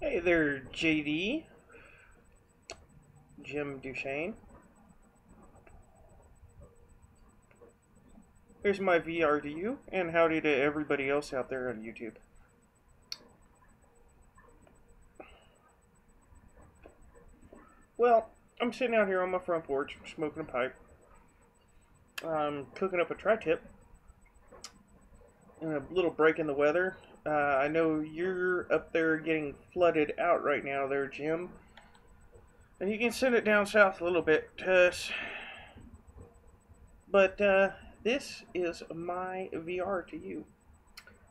Hey there, JD. Jim Duchesne. Here's my VR to you, and howdy to everybody else out there on YouTube. Well, I'm sitting out here on my front porch, smoking a pipe. I'm cooking up a tri-tip. A little break in the weather. Uh, I know you're up there getting flooded out right now there, Jim. And you can send it down south a little bit, Tuss. But uh, this is my VR to you.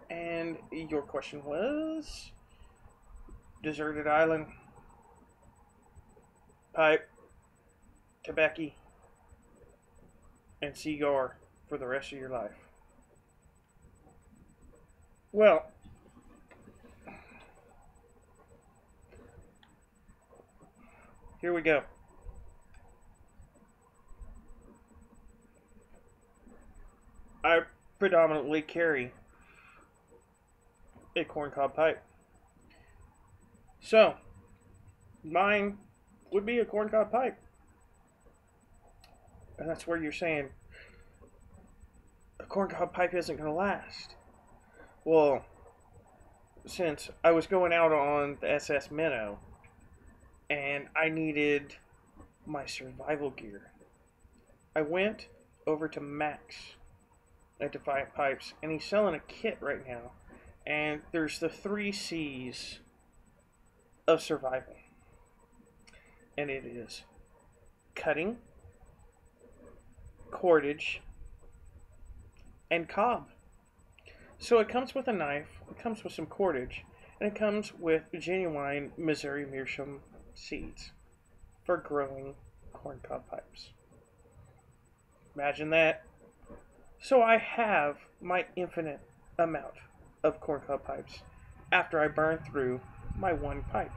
And your question was deserted island, pipe, tobacco, and cigar for the rest of your life. Well, here we go. I predominantly carry a corncob pipe. So, mine would be a corncob pipe. And that's where you're saying a corncob pipe isn't going to last. Well, since I was going out on the SS Minnow and I needed my survival gear, I went over to Max at Defiant Pipes and he's selling a kit right now. And there's the three C's of survival. And it is cutting, cordage, and cob. So it comes with a knife, it comes with some cordage, and it comes with genuine Missouri meerschaum seeds for growing corncob pipes. Imagine that. So I have my infinite amount of corncob pipes after I burn through my one pipe,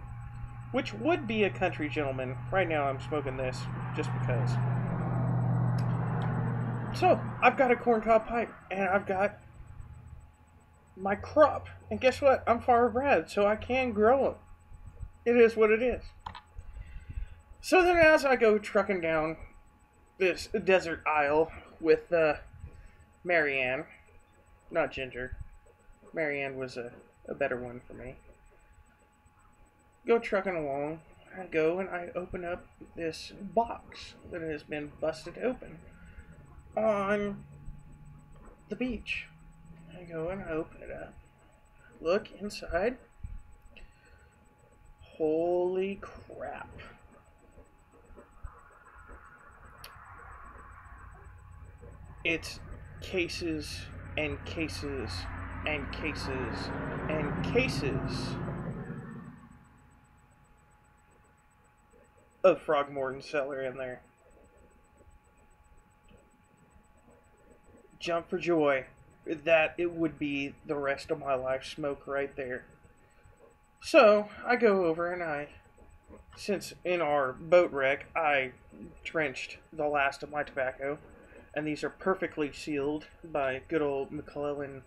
which would be a country gentleman. Right now I'm smoking this just because. So I've got a corncob pipe and I've got my crop. And guess what? I'm far bred, so I can grow them. It is what it is. So then as I go trucking down this desert aisle with uh, Mary Ann, not Ginger. Mary Ann was a, a better one for me. Go trucking along. I go and I open up this box that has been busted open on the beach. Go and open it up. Look inside. Holy crap. It's cases and cases and cases and cases of Frog Morton Cellar in there. Jump for joy that it would be the rest of my life smoke right there. So I go over and I, since in our boat wreck I drenched the last of my tobacco, and these are perfectly sealed by good old McClelland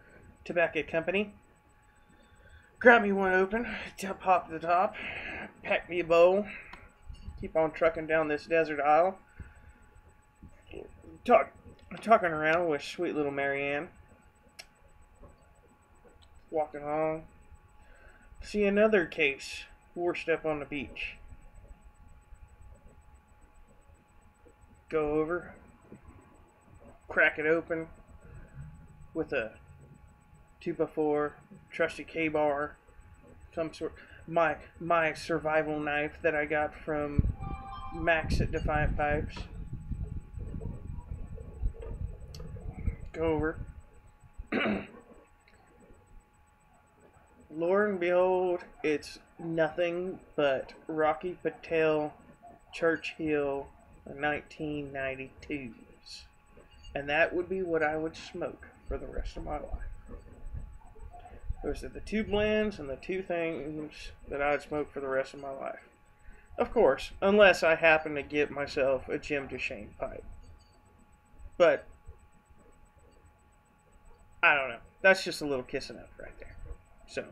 Tobacco Company. Grab me one open, to pop the top, pack me a bowl, keep on trucking down this desert aisle, talk, talking around with sweet little Mary Ann, walking along, see another case washed up on the beach. Go over, crack it open with a 2x4 trusty Ka-Bar, some sort my my survival knife that I got from Max at Defiant Pipes. Go over. Lord and behold, it's nothing but Rocky Patel Churchill 1992 and that would be what I would smoke for the rest of my life. Those are the two blends and the two things that I'd smoke for the rest of my life. Of course, unless I happen to get myself a Jim Duchesne pipe. But, I don't know. That's just a little kissing up right there. So,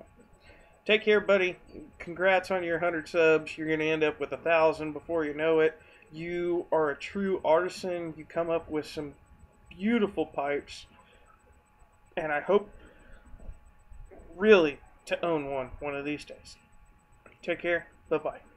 take care, buddy. Congrats on your 100 subs. You're going to end up with a 1,000 before you know it. You are a true artisan. You come up with some beautiful pipes. And I hope really to own one one of these days. Take care. Bye bye.